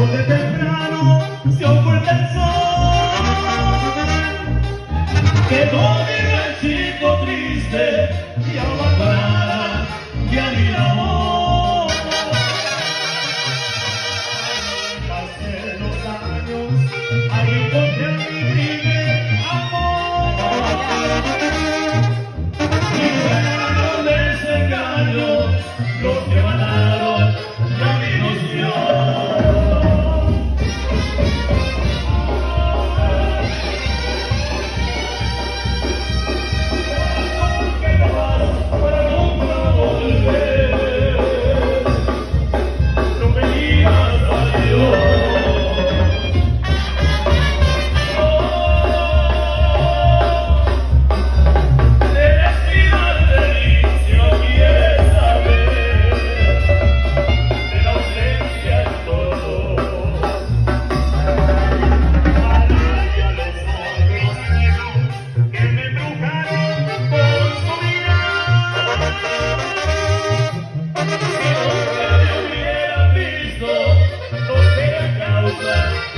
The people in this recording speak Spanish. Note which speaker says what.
Speaker 1: donde temprano se el. Quedó mi ranchito triste y abandonada y Yeah.